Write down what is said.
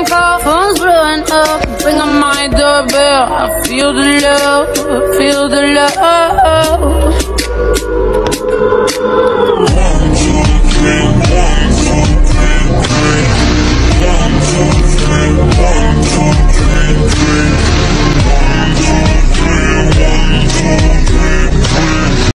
phone call, phone's blowing up. Ring on my doorbell. I feel the love, feel the love. One, two, three, one, two, three, three. One, two, three.